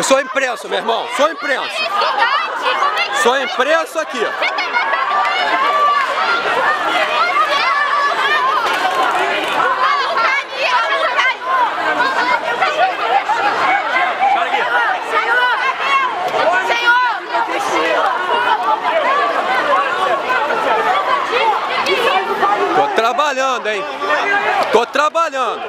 Eu sou imprensa, meu irmão. Sou imprensa. Sou imprensa aqui. Tô trabalhando, hein? Tô trabalhando.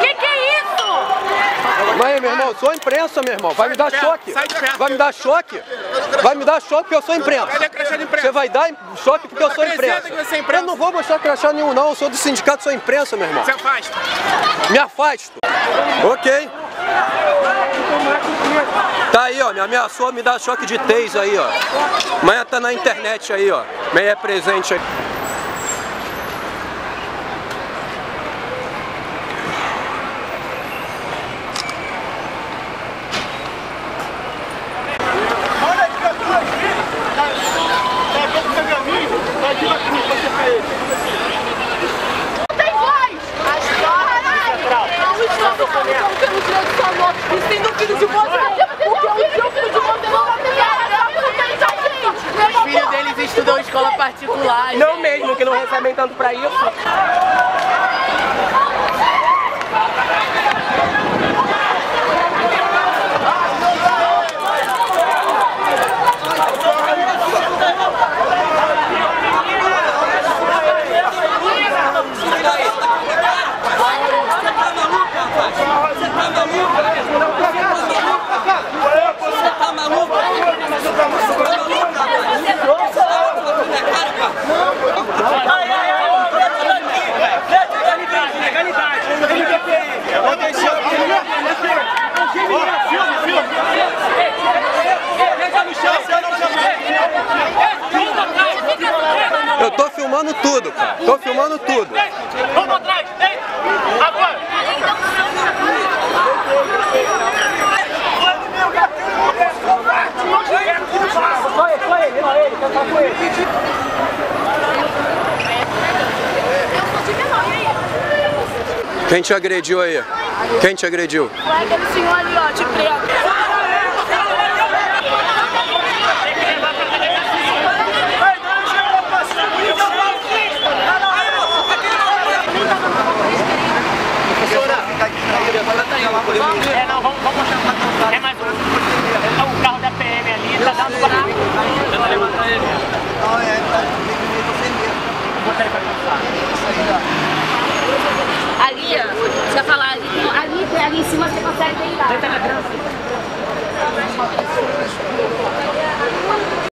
Que que é irmão, sou imprensa, meu irmão. Vai me dar choque. Vai me dar choque. Vai me dar choque porque eu sou imprensa. Você vai dar choque porque eu sou imprensa. é imprensa. Eu não vou mostrar crachá nenhum, não. Eu sou do sindicato, sou imprensa, meu irmão. Se afasta. Me afasto. Ok. Tá aí, ó. Me ameaçou me dar choque de tez aí, ó. Amanhã tá na internet aí, ó. Amanhã é presente aí. Tem voz! Não estamos colocando pelos direitos do amor. Isso tem no filho de você. Porque o seu filho de você não vai ter cara. Não tem gente. Os filhos deles Não mesmo, que não recebem tanto pra isso. Eu tô filmando tudo, cara. Tô filmando tudo. Vamos atrás! Agora! Quem te agrediu aí? Quem te agrediu? Aquele senhor ali, ó, de preto. É, não, vamos, vamos mostrar. É mais um. É o carro da PM ali, tá dando pra... Tenta levantar ele. Bota Ali, ó. Você falar ali. Ali, ali em cima você consegue lá. Deita na criança.